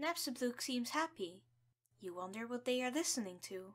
Napstablook seems happy. You wonder what they are listening to.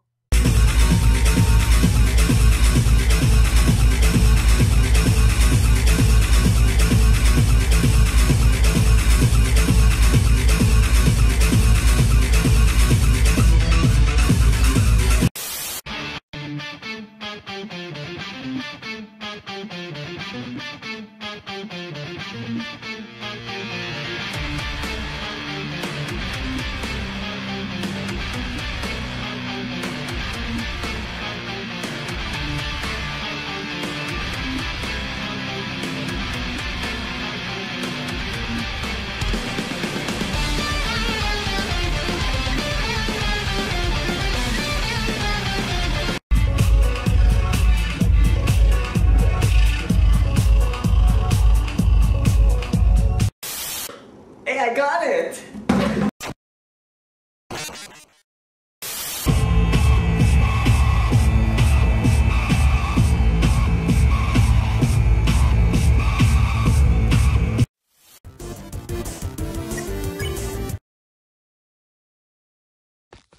I got it!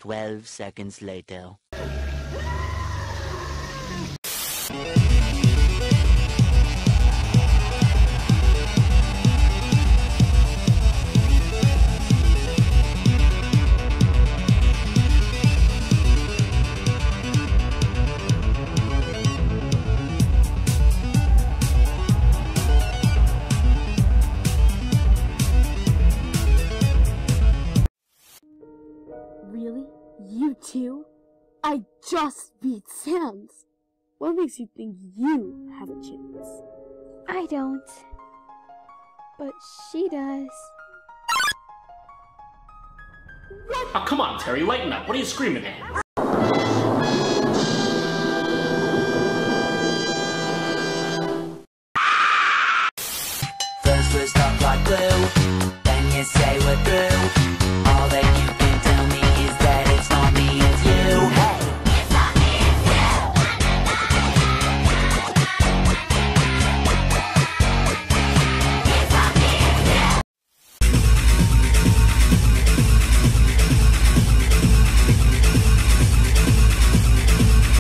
Twelve seconds later. Really? You too? I just beat Sans. What makes you think you have a chance? I don't. But she does. Oh, come on, Terry, lighten up. What are you screaming at? First we're stuck like glue, then you say we're through.